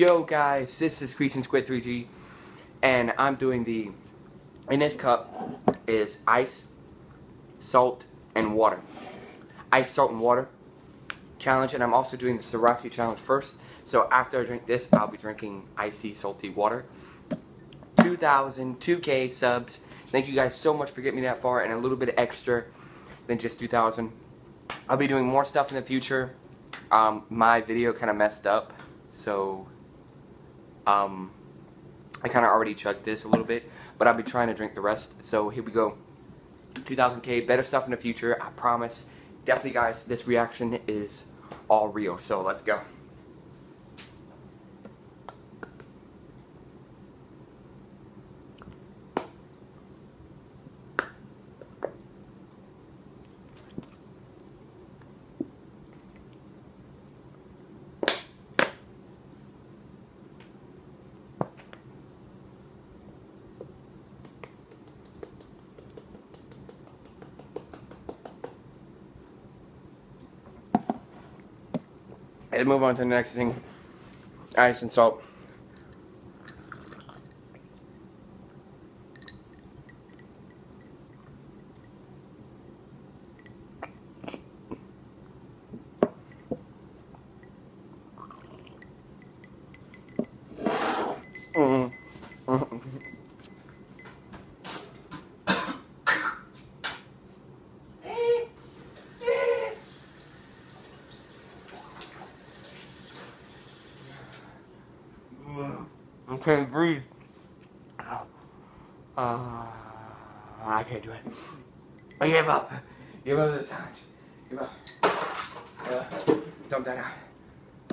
Yo guys, this is Screeching Squid 3G, and I'm doing the, in this cup is ice, salt, and water. Ice, salt, and water challenge, and I'm also doing the Sriracha challenge first. So after I drink this, I'll be drinking icy, salty water. 2,000, 2K subs. Thank you guys so much for getting me that far, and a little bit extra than just 2,000. I'll be doing more stuff in the future. Um, my video kind of messed up, so um, I kind of already chugged this a little bit, but I'll be trying to drink the rest. So here we go. 2000k, better stuff in the future, I promise. Definitely, guys, this reaction is all real, so let's go. Let's move on to the next thing. Ice and salt. Can't breathe. Uh, I can't do it. I give up. Give up this challenge. Give up. Uh, dump that out.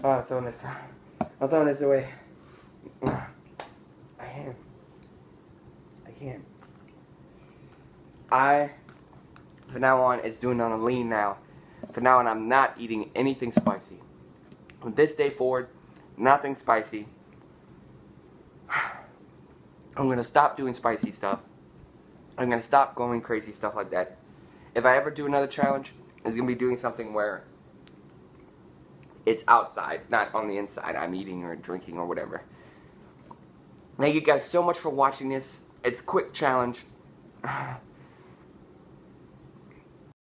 Oh, I'm throwing this crap. I'm throwing this away. I can't. I can't. I, from now on, is doing on a lean now. From now on, I'm not eating anything spicy. From this day forward, nothing spicy. I'm to stop doing spicy stuff. I'm to stop going crazy stuff like that. If I ever do another challenge, it's to be doing something where it's outside, not on the inside. I'm eating or drinking or whatever. Thank you guys so much for watching this. It's a quick challenge.